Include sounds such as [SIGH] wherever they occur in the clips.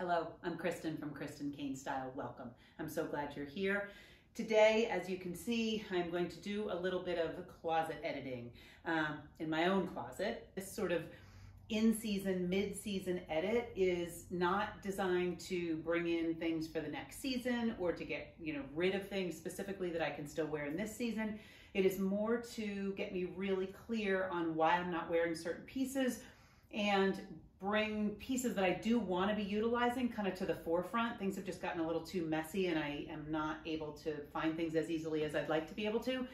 Hello, I'm Kristen from Kristen Cain Style. Welcome. I'm so glad you're here. Today, as you can see, I'm going to do a little bit of closet editing um, in my own closet. This sort of in-season, mid-season edit is not designed to bring in things for the next season or to get you know rid of things specifically that I can still wear in this season. It is more to get me really clear on why I'm not wearing certain pieces and bring pieces that I do want to be utilizing kind of to the forefront. Things have just gotten a little too messy and I am not able to find things as easily as I'd like to be able to.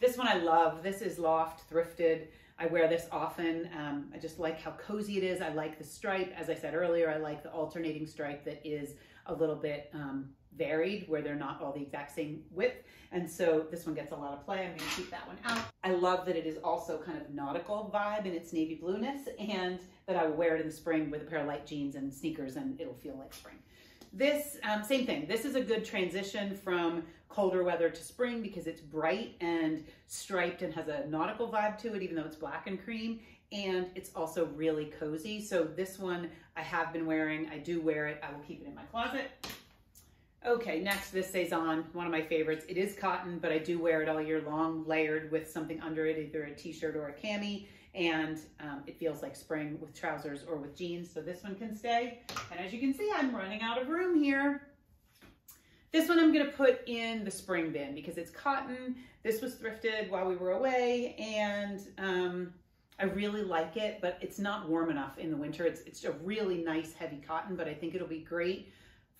This one I love. This is Loft Thrifted. I wear this often. Um, I just like how cozy it is. I like the stripe. As I said earlier, I like the alternating stripe that is a little bit um, varied where they're not all the exact same width. And so this one gets a lot of play. I'm gonna keep that one out. I love that it is also kind of nautical vibe in its navy blueness and that I will wear it in the spring with a pair of light jeans and sneakers and it'll feel like spring. This, um, same thing. This is a good transition from colder weather to spring because it's bright and striped and has a nautical vibe to it, even though it's black and cream. And it's also really cozy. So this one I have been wearing. I do wear it. I will keep it in my closet. Okay, next, this Sézane, one of my favorites. It is cotton, but I do wear it all year long, layered with something under it, either a t-shirt or a cami, and um, it feels like spring with trousers or with jeans, so this one can stay. And as you can see, I'm running out of room here. This one I'm gonna put in the spring bin because it's cotton. This was thrifted while we were away, and um, I really like it, but it's not warm enough in the winter. It's, it's a really nice heavy cotton, but I think it'll be great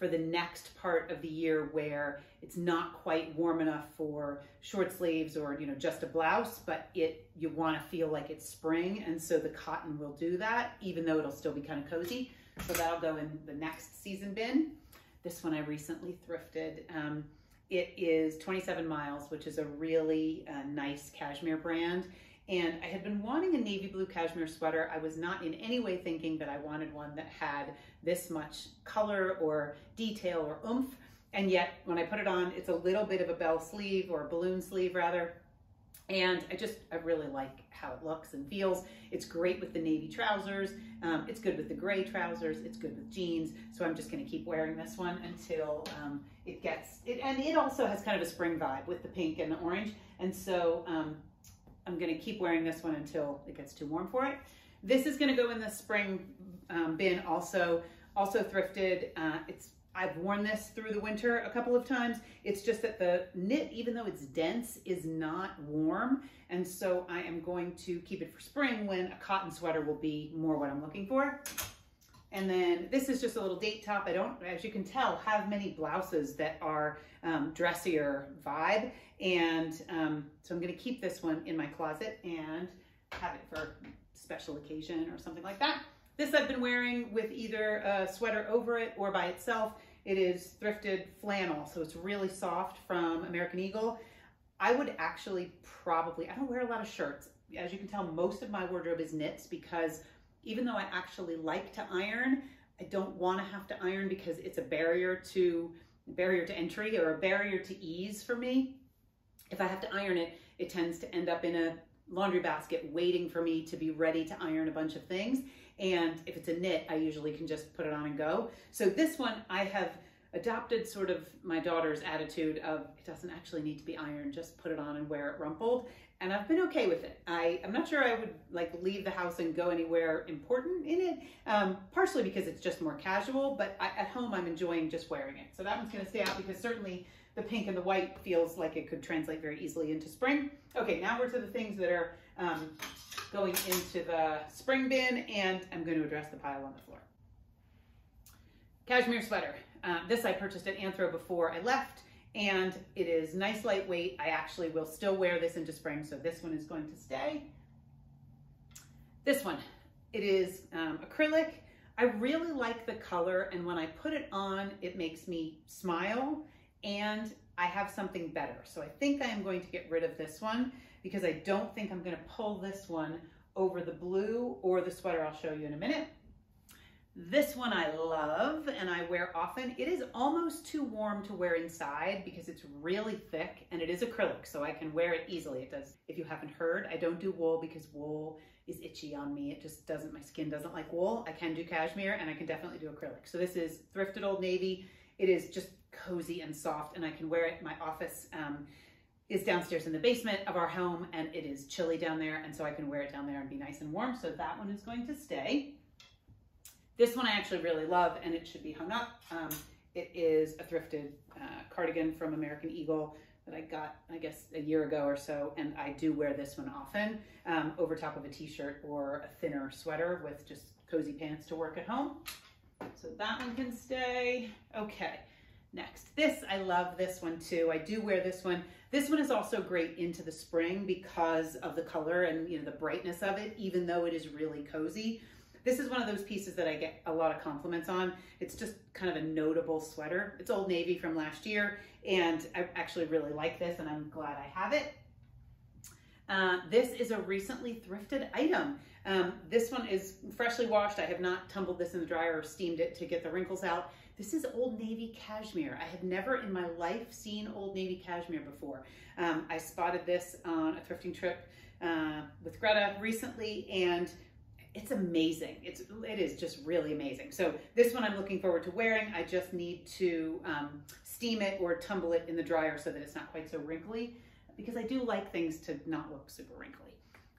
for the next part of the year where it's not quite warm enough for short sleeves or you know just a blouse but it you want to feel like it's spring and so the cotton will do that even though it'll still be kind of cozy. So that'll go in the next season bin. This one I recently thrifted um, it is 27 miles which is a really uh, nice cashmere brand and I had been wanting a navy blue cashmere sweater. I was not in any way thinking that I wanted one that had this much color or detail or oomph. And yet when I put it on, it's a little bit of a bell sleeve or a balloon sleeve rather. And I just, I really like how it looks and feels. It's great with the navy trousers. Um, it's good with the gray trousers. It's good with jeans. So I'm just gonna keep wearing this one until um, it gets, it, and it also has kind of a spring vibe with the pink and the orange. And so um, I'm gonna keep wearing this one until it gets too warm for it. This is gonna go in the spring um, bin also, also thrifted. Uh, it's I've worn this through the winter a couple of times. It's just that the knit, even though it's dense, is not warm. And so I am going to keep it for spring when a cotton sweater will be more what I'm looking for. And then this is just a little date top. I don't, as you can tell, have many blouses that are um, dressier vibe. And um, so I'm gonna keep this one in my closet and have it for special occasion or something like that. This I've been wearing with either a sweater over it or by itself. It is thrifted flannel, so it's really soft from American Eagle. I would actually probably, I don't wear a lot of shirts. As you can tell, most of my wardrobe is knits because even though I actually like to iron, I don't want to have to iron because it's a barrier to barrier to entry or a barrier to ease for me. If I have to iron it, it tends to end up in a laundry basket waiting for me to be ready to iron a bunch of things. And if it's a knit, I usually can just put it on and go. So this one I have adopted sort of my daughter's attitude of it doesn't actually need to be ironed, just put it on and wear it rumpled and I've been okay with it. I, I'm not sure I would like leave the house and go anywhere important in it, um, partially because it's just more casual, but I, at home I'm enjoying just wearing it. So that one's gonna stay out because certainly the pink and the white feels like it could translate very easily into spring. Okay, now we're to the things that are um, going into the spring bin and I'm going to address the pile on the floor. Cashmere sweater. Uh, this I purchased at Anthro before I left and it is nice lightweight. I actually will still wear this into spring, so this one is going to stay. This one, it is um, acrylic. I really like the color, and when I put it on, it makes me smile, and I have something better. So I think I am going to get rid of this one because I don't think I'm gonna pull this one over the blue or the sweater I'll show you in a minute. This one I love and I wear often. It is almost too warm to wear inside because it's really thick and it is acrylic, so I can wear it easily. It does, if you haven't heard, I don't do wool because wool is itchy on me. It just doesn't, my skin doesn't like wool. I can do cashmere and I can definitely do acrylic. So this is thrifted Old Navy. It is just cozy and soft and I can wear it. My office um, is downstairs in the basement of our home and it is chilly down there and so I can wear it down there and be nice and warm. So that one is going to stay. This one I actually really love and it should be hung up. Um, it is a thrifted uh, cardigan from American Eagle that I got, I guess, a year ago or so, and I do wear this one often um, over top of a t-shirt or a thinner sweater with just cozy pants to work at home. So that one can stay. Okay, next. This, I love this one too. I do wear this one. This one is also great into the spring because of the color and you know the brightness of it, even though it is really cozy. This is one of those pieces that I get a lot of compliments on. It's just kind of a notable sweater. It's Old Navy from last year, and I actually really like this, and I'm glad I have it. Uh, this is a recently thrifted item. Um, this one is freshly washed. I have not tumbled this in the dryer or steamed it to get the wrinkles out. This is Old Navy cashmere. I have never in my life seen Old Navy cashmere before. Um, I spotted this on a thrifting trip uh, with Greta recently, and it's amazing. It's it is just really amazing. So this one I'm looking forward to wearing. I just need to um, steam it or tumble it in the dryer so that it's not quite so wrinkly because I do like things to not look super wrinkly.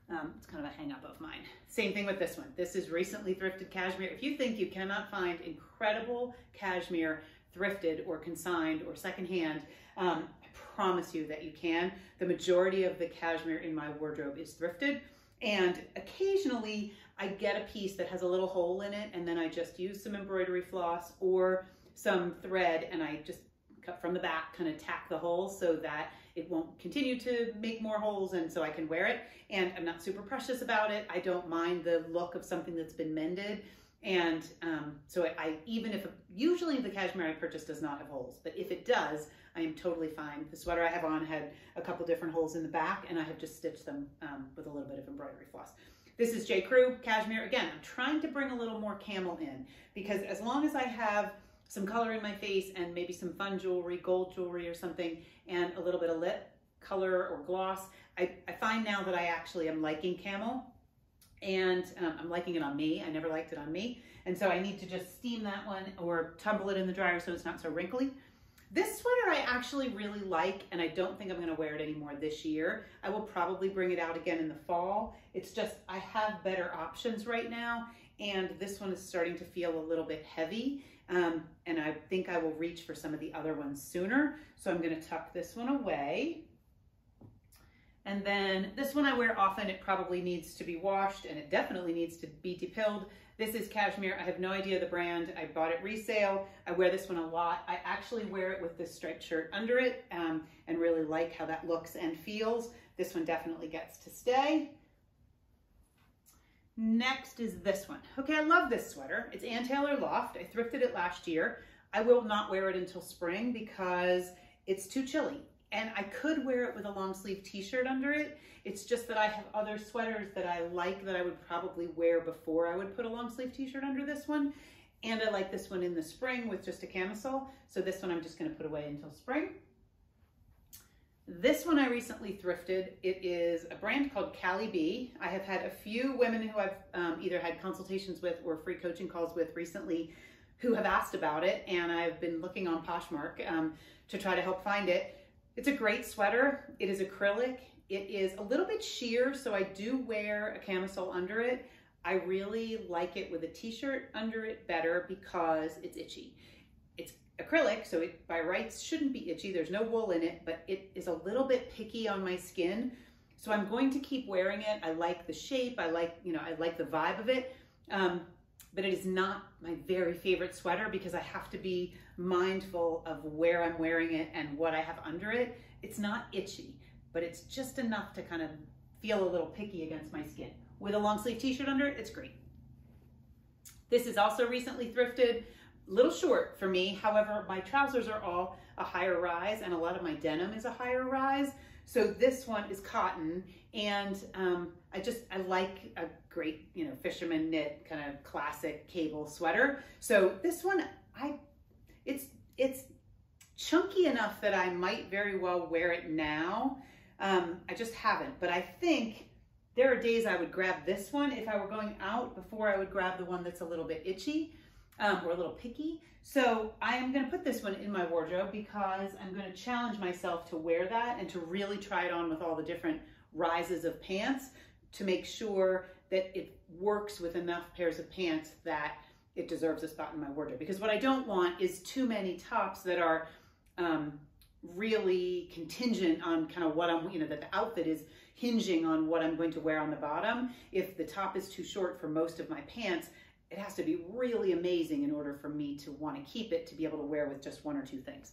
Um, it's kind of a hang up of mine. Same thing with this one. This is recently thrifted cashmere. If you think you cannot find incredible cashmere thrifted or consigned or secondhand, um, I promise you that you can. The majority of the cashmere in my wardrobe is thrifted and occasionally I get a piece that has a little hole in it and then I just use some embroidery floss or some thread and I just cut from the back, kind of tack the hole so that it won't continue to make more holes and so I can wear it. And I'm not super precious about it. I don't mind the look of something that's been mended. And um, so I, I, even if, usually the cashmere I purchase does not have holes, but if it does, I am totally fine. The sweater I have on had a couple different holes in the back and I have just stitched them um, with a little bit of embroidery floss. This is J. Crew Cashmere. Again, I'm trying to bring a little more camel in because as long as I have some color in my face and maybe some fun jewelry, gold jewelry or something, and a little bit of lip color or gloss, I, I find now that I actually am liking camel and um, I'm liking it on me. I never liked it on me. And so I need to just steam that one or tumble it in the dryer so it's not so wrinkly. This sweater I actually really like, and I don't think I'm gonna wear it anymore this year. I will probably bring it out again in the fall. It's just, I have better options right now, and this one is starting to feel a little bit heavy, um, and I think I will reach for some of the other ones sooner. So I'm gonna tuck this one away. And then this one I wear often. It probably needs to be washed and it definitely needs to be depilled. This is cashmere. I have no idea the brand. I bought it resale. I wear this one a lot. I actually wear it with this striped shirt under it um, and really like how that looks and feels. This one definitely gets to stay. Next is this one. Okay, I love this sweater. It's Ann Taylor Loft. I thrifted it last year. I will not wear it until spring because it's too chilly and I could wear it with a long sleeve t-shirt under it. It's just that I have other sweaters that I like that I would probably wear before I would put a long sleeve t-shirt under this one. And I like this one in the spring with just a camisole. So this one I'm just gonna put away until spring. This one I recently thrifted. It is a brand called Cali B. I have had a few women who I've um, either had consultations with or free coaching calls with recently who have asked about it. And I've been looking on Poshmark um, to try to help find it. It's a great sweater. It is acrylic. It is a little bit sheer, so I do wear a camisole under it. I really like it with a t-shirt under it better because it's itchy. It's acrylic, so it by rights shouldn't be itchy. There's no wool in it, but it is a little bit picky on my skin. So I'm going to keep wearing it. I like the shape. I like, you know, I like the vibe of it. Um, but it is not my very favorite sweater because I have to be mindful of where I'm wearing it and what I have under it. It's not itchy, but it's just enough to kind of feel a little picky against my skin. With a long sleeve t-shirt under it, it's great. This is also recently thrifted, little short for me. However, my trousers are all a higher rise and a lot of my denim is a higher rise. So this one is cotton and um, I just, I like a great, you know, fisherman knit kind of classic cable sweater. So this one, I, it's, it's chunky enough that I might very well wear it now. Um, I just haven't, but I think there are days I would grab this one if I were going out before I would grab the one that's a little bit itchy um, or a little picky. So I am gonna put this one in my wardrobe because I'm gonna challenge myself to wear that and to really try it on with all the different rises of pants to make sure that it works with enough pairs of pants that it deserves a spot in my wardrobe. Because what I don't want is too many tops that are um, really contingent on kind of what I'm, you know, that the outfit is hinging on what I'm going to wear on the bottom. If the top is too short for most of my pants, it has to be really amazing in order for me to want to keep it to be able to wear with just one or two things.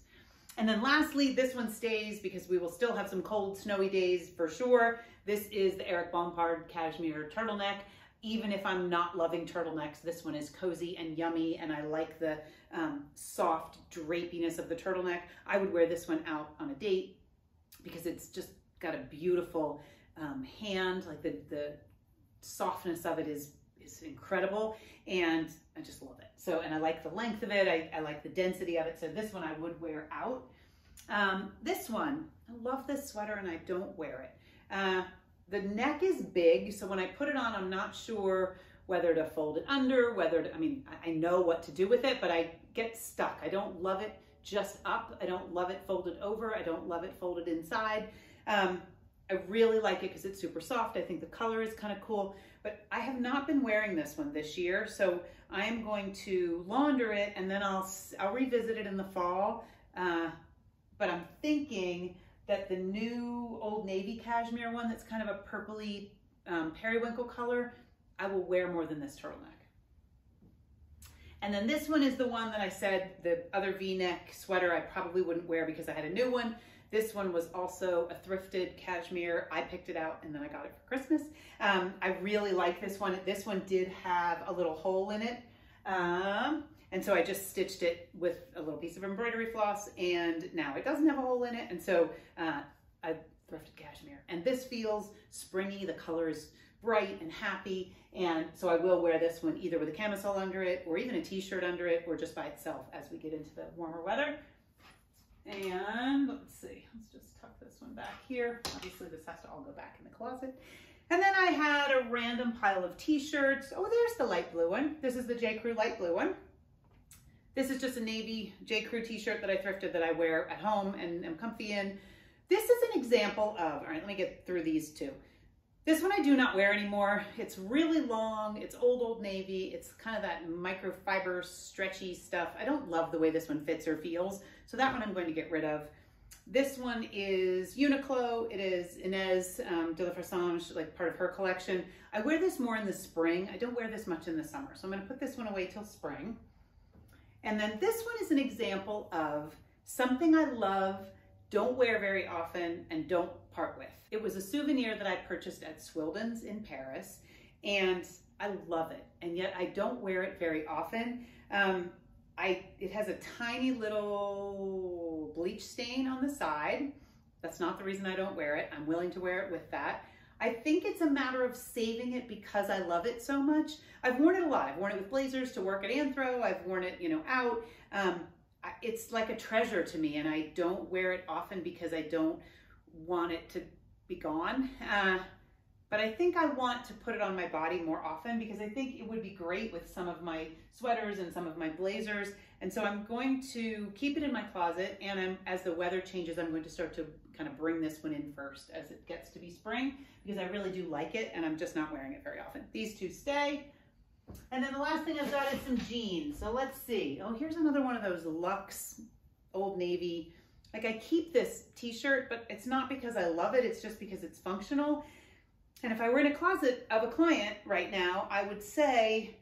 And then lastly, this one stays because we will still have some cold, snowy days for sure. This is the Eric Bompard Cashmere Turtleneck. Even if I'm not loving turtlenecks, this one is cozy and yummy and I like the um, soft drapiness of the turtleneck. I would wear this one out on a date because it's just got a beautiful um, hand, like the, the softness of it is is incredible and I just love it. So, and I like the length of it. I, I like the density of it. So this one I would wear out. Um, this one, I love this sweater and I don't wear it. Uh, the neck is big. So when I put it on, I'm not sure whether to fold it under, whether to, I mean, I know what to do with it, but I get stuck. I don't love it just up. I don't love it folded over. I don't love it folded inside. Um, I really like it because it's super soft. I think the color is kind of cool, but I have not been wearing this one this year. So I am going to launder it and then I'll, I'll revisit it in the fall. Uh, but I'm thinking that the new Old Navy cashmere one that's kind of a purpley um, periwinkle color, I will wear more than this turtleneck. And then this one is the one that I said, the other V-neck sweater I probably wouldn't wear because I had a new one. This one was also a thrifted cashmere. I picked it out and then I got it for Christmas. Um, I really like this one. This one did have a little hole in it. Um, and so I just stitched it with a little piece of embroidery floss and now it doesn't have a hole in it. And so uh, I thrifted cashmere. And this feels springy. The color is bright and happy. And so I will wear this one either with a camisole under it or even a t-shirt under it or just by itself as we get into the warmer weather. And let's see, let's just tuck this one back here. Obviously this has to all go back in the closet. And then I had a random pile of t-shirts. Oh, there's the light blue one. This is the J. Crew light blue one. This is just a navy J. Crew t-shirt that I thrifted that I wear at home and am comfy in. This is an example of, all right, let me get through these two. This one I do not wear anymore. It's really long. It's old, old navy. It's kind of that microfiber stretchy stuff. I don't love the way this one fits or feels. So that one I'm going to get rid of. This one is Uniqlo. It is Ines um, de la Fressange, like part of her collection. I wear this more in the spring. I don't wear this much in the summer. So I'm gonna put this one away till spring. And then this one is an example of something I love, don't wear very often, and don't part with. It was a souvenir that I purchased at Swildens in Paris, and I love it. And yet I don't wear it very often. Um, I It has a tiny little bleach stain on the side. That's not the reason I don't wear it. I'm willing to wear it with that. I think it's a matter of saving it because I love it so much. I've worn it a lot. I've worn it with blazers to work at Anthro. I've worn it, you know, out. Um, it's like a treasure to me and I don't wear it often because I don't want it to be gone. Uh, but I think I want to put it on my body more often because I think it would be great with some of my sweaters and some of my blazers. And so I'm going to keep it in my closet and I'm, as the weather changes, I'm going to start to kind of bring this one in first as it gets to be spring because I really do like it and I'm just not wearing it very often. These two stay. And then the last thing I've got is some jeans. So let's see. Oh, here's another one of those Luxe Old Navy. Like I keep this t-shirt, but it's not because I love it. It's just because it's functional. And if I were in a closet of a client right now, I would say,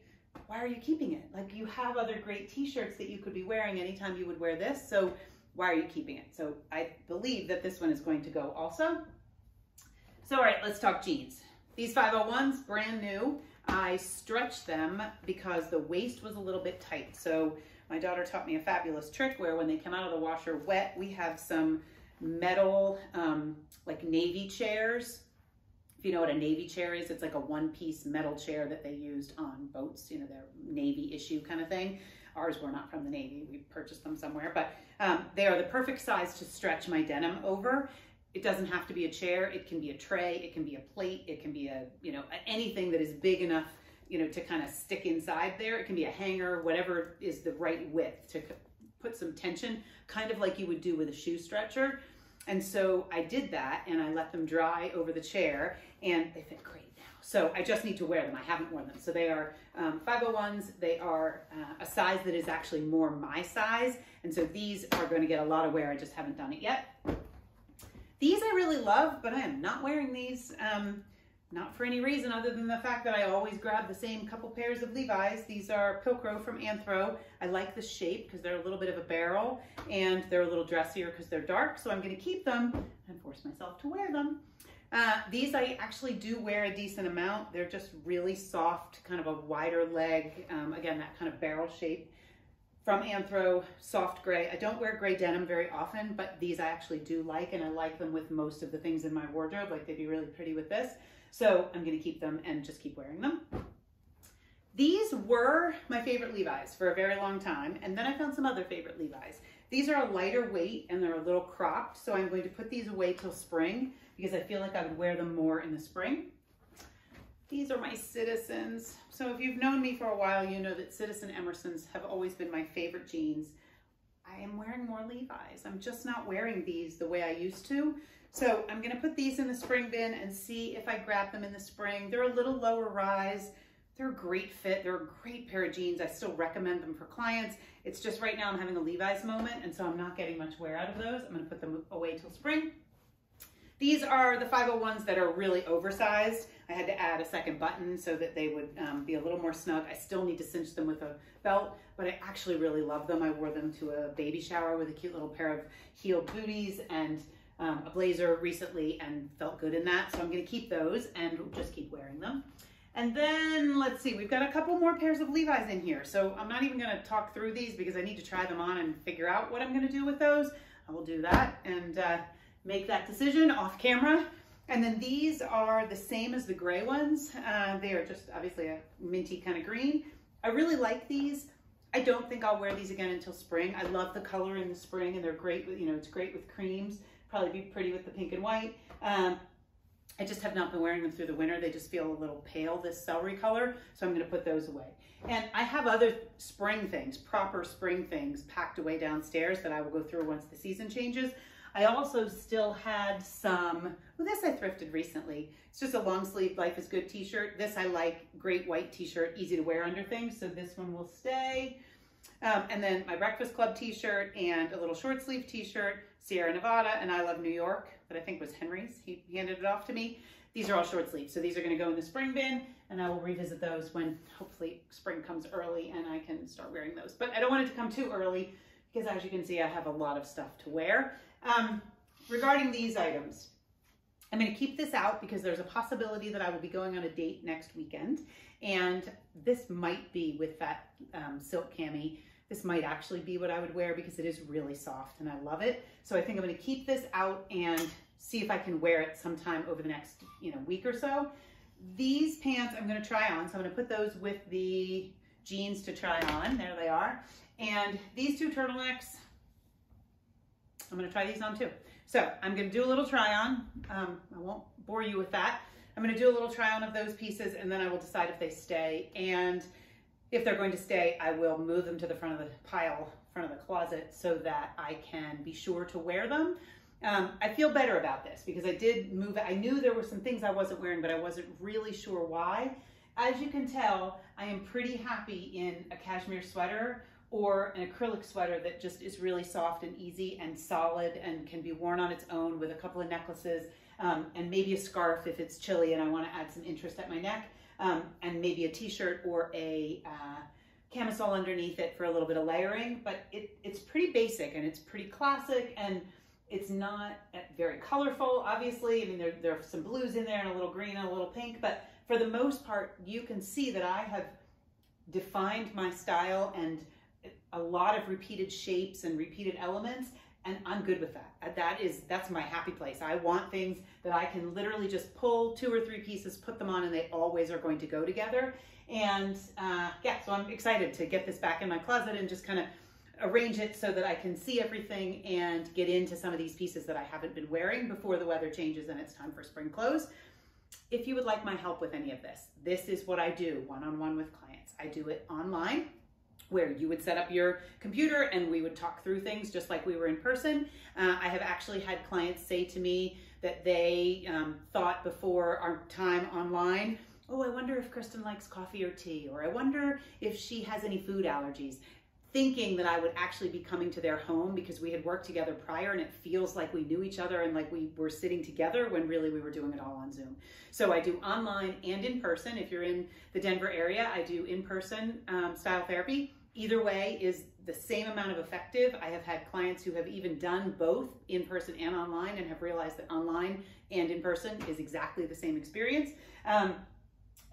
why are you keeping it? Like you have other great t-shirts that you could be wearing anytime you would wear this. So why are you keeping it? So I believe that this one is going to go also. So all right, let's talk jeans. These 501s, brand new. I stretched them because the waist was a little bit tight. So my daughter taught me a fabulous trick where when they come out of the washer wet, we have some metal, um, like navy chairs If you know what a Navy chair is, it's like a one piece metal chair that they used on boats, you know, their Navy issue kind of thing. Ours were not from the Navy, we purchased them somewhere, but um, they are the perfect size to stretch my denim over. It doesn't have to be a chair, it can be a tray, it can be a plate, it can be a, you know, anything that is big enough, you know, to kind of stick inside there. It can be a hanger, whatever is the right width to put some tension, kind of like you would do with a shoe stretcher. And so I did that and I let them dry over the chair and they fit great now. So I just need to wear them. I haven't worn them. So they are um, 501s. They are uh, a size that is actually more my size. And so these are going to get a lot of wear. I just haven't done it yet. These I really love, but I am not wearing these. Um, not for any reason other than the fact that I always grab the same couple pairs of Levi's. These are Pilcro from Anthro. I like the shape because they're a little bit of a barrel and they're a little dressier because they're dark. So I'm going to keep them and force myself to wear them. Uh, these I actually do wear a decent amount. They're just really soft, kind of a wider leg. Um, again, that kind of barrel shape from Anthro, soft gray. I don't wear gray denim very often, but these I actually do like, and I like them with most of the things in my wardrobe. Like they'd be really pretty with this. So I'm gonna keep them and just keep wearing them. These were my favorite Levi's for a very long time, and then I found some other favorite Levi's. These are a lighter weight and they're a little cropped, so I'm going to put these away till spring because I feel like I would wear them more in the spring. These are my Citizens. So if you've known me for a while, you know that Citizen Emersons have always been my favorite jeans. I am wearing more Levi's. I'm just not wearing these the way I used to. So I'm gonna put these in the spring bin and see if I grab them in the spring. They're a little lower rise. They're a great fit. They're a great pair of jeans. I still recommend them for clients. It's just right now I'm having a Levi's moment and so I'm not getting much wear out of those. I'm gonna put them away till spring. These are the 501s that are really oversized. I had to add a second button so that they would um, be a little more snug. I still need to cinch them with a belt, but I actually really love them. I wore them to a baby shower with a cute little pair of heeled booties and um, a blazer recently and felt good in that. So I'm gonna keep those and just keep wearing them. And then let's see, we've got a couple more pairs of Levi's in here. So I'm not even gonna talk through these because I need to try them on and figure out what I'm gonna do with those. I will do that and uh, make that decision off camera. And then these are the same as the gray ones. Uh, they are just obviously a minty kind of green. I really like these. I don't think I'll wear these again until spring. I love the color in the spring and they're great with, you know, it's great with creams probably be pretty with the pink and white. Um, I just have not been wearing them through the winter. They just feel a little pale, this celery color. So I'm gonna put those away. And I have other spring things, proper spring things packed away downstairs that I will go through once the season changes. I also still had some, well this I thrifted recently. It's just a long sleeve Life is Good t-shirt. This I like, great white t-shirt, easy to wear under things. So this one will stay. Um, and then my Breakfast Club t-shirt and a little short sleeve t-shirt, Sierra Nevada and I Love New York, that I think was Henry's. He handed it off to me. These are all short sleeves. So these are gonna go in the spring bin and I will revisit those when hopefully spring comes early and I can start wearing those. But I don't want it to come too early because as you can see, I have a lot of stuff to wear. Um, regarding these items, I'm going to keep this out because there's a possibility that I will be going on a date next weekend. And this might be with that um, silk cami. This might actually be what I would wear because it is really soft and I love it. So I think I'm going to keep this out and see if I can wear it sometime over the next you know week or so. These pants I'm going to try on. So I'm going to put those with the jeans to try on. There they are. And these two turtlenecks, I'm to try these on too. So I'm gonna do a little try on. Um, I won't bore you with that. I'm gonna do a little try on of those pieces and then I will decide if they stay. And if they're going to stay, I will move them to the front of the pile, front of the closet so that I can be sure to wear them. Um, I feel better about this because I did move it. I knew there were some things I wasn't wearing, but I wasn't really sure why. As you can tell, I am pretty happy in a cashmere sweater or an acrylic sweater that just is really soft and easy and solid and can be worn on its own with a couple of necklaces um, and maybe a scarf if it's chilly and I want to add some interest at my neck um, and maybe a t-shirt or a uh, camisole underneath it for a little bit of layering but it, it's pretty basic and it's pretty classic and it's not very colorful obviously. I mean there, there are some blues in there and a little green and a little pink but for the most part you can see that I have defined my style and a lot of repeated shapes and repeated elements and I'm good with that. That is that's my happy place. I want things that I can literally just pull two or three pieces, put them on, and they always are going to go together. And uh, yeah, so I'm excited to get this back in my closet and just kind of arrange it so that I can see everything and get into some of these pieces that I haven't been wearing before the weather changes and it's time for spring clothes. If you would like my help with any of this, this is what I do one-on-one -on -one with clients. I do it online where you would set up your computer and we would talk through things just like we were in person. Uh, I have actually had clients say to me that they um, thought before our time online, oh, I wonder if Kristen likes coffee or tea, or I wonder if she has any food allergies thinking that I would actually be coming to their home because we had worked together prior and it feels like we knew each other and like we were sitting together when really we were doing it all on Zoom. So I do online and in person. If you're in the Denver area, I do in-person um, style therapy. Either way is the same amount of effective. I have had clients who have even done both in person and online and have realized that online and in person is exactly the same experience. Um,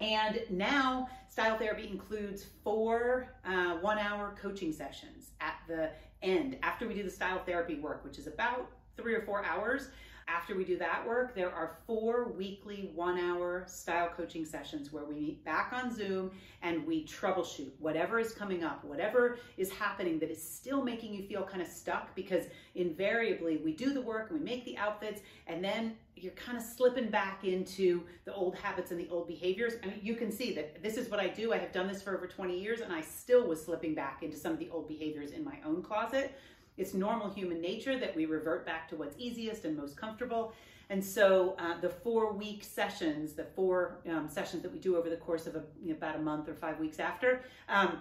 and now style therapy includes four uh, one hour coaching sessions at the end after we do the style therapy work, which is about three or four hours. After we do that work, there are four weekly one hour style coaching sessions where we meet back on Zoom and we troubleshoot whatever is coming up, whatever is happening that is still making you feel kind of stuck because invariably we do the work and we make the outfits and then you're kind of slipping back into the old habits and the old behaviors. I mean, you can see that this is what I do. I have done this for over 20 years and I still was slipping back into some of the old behaviors in my own closet. It's normal human nature that we revert back to what's easiest and most comfortable. And so uh, the four week sessions, the four um, sessions that we do over the course of a, you know, about a month or five weeks after, um,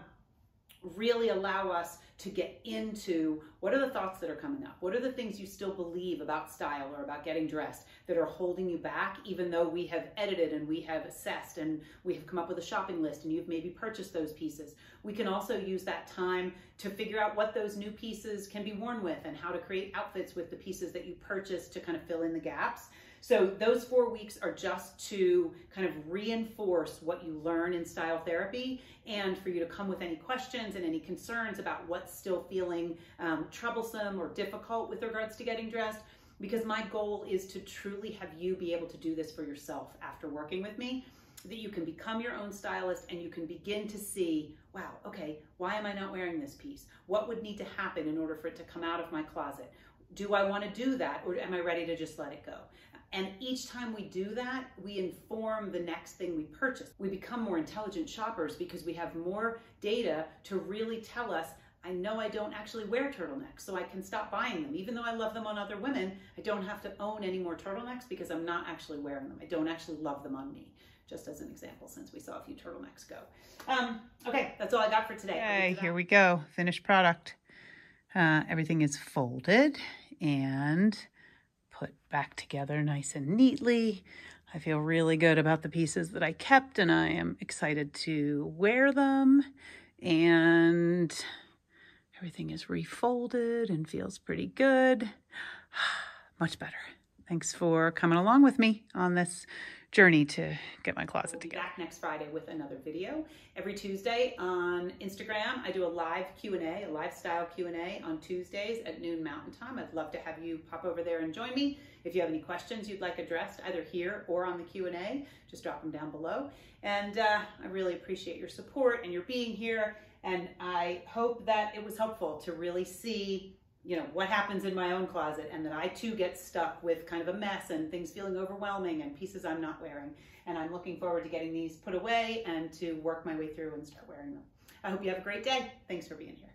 really allow us to get into what are the thoughts that are coming up? What are the things you still believe about style or about getting dressed that are holding you back, even though we have edited and we have assessed and we have come up with a shopping list and you've maybe purchased those pieces? We can also use that time to figure out what those new pieces can be worn with and how to create outfits with the pieces that you purchased to kind of fill in the gaps. So those four weeks are just to kind of reinforce what you learn in style therapy and for you to come with any questions and any concerns about what's still feeling um, troublesome or difficult with regards to getting dressed because my goal is to truly have you be able to do this for yourself after working with me that you can become your own stylist and you can begin to see, wow, okay, why am I not wearing this piece? What would need to happen in order for it to come out of my closet? Do I want to do that or am I ready to just let it go? And each time we do that, we inform the next thing we purchase. We become more intelligent shoppers because we have more data to really tell us I know I don't actually wear turtlenecks, so I can stop buying them. Even though I love them on other women, I don't have to own any more turtlenecks because I'm not actually wearing them. I don't actually love them on me, just as an example, since we saw a few turtlenecks go. Um, okay, that's all I got for today. Okay, here we go. Finished product. Uh, everything is folded and put back together nice and neatly. I feel really good about the pieces that I kept and I am excited to wear them and everything is refolded and feels pretty good. [SIGHS] Much better. Thanks for coming along with me on this journey to get my closet we'll together. back next Friday with another video. Every Tuesday on Instagram, I do a live Q&A, a lifestyle Q&A on Tuesdays at noon Mountain Time. I'd love to have you pop over there and join me. If you have any questions you'd like addressed either here or on the Q&A, just drop them down below. And uh, I really appreciate your support and your being here. And I hope that it was helpful to really see you know, what happens in my own closet and that I too get stuck with kind of a mess and things feeling overwhelming and pieces I'm not wearing. And I'm looking forward to getting these put away and to work my way through and start wearing them. I hope you have a great day. Thanks for being here.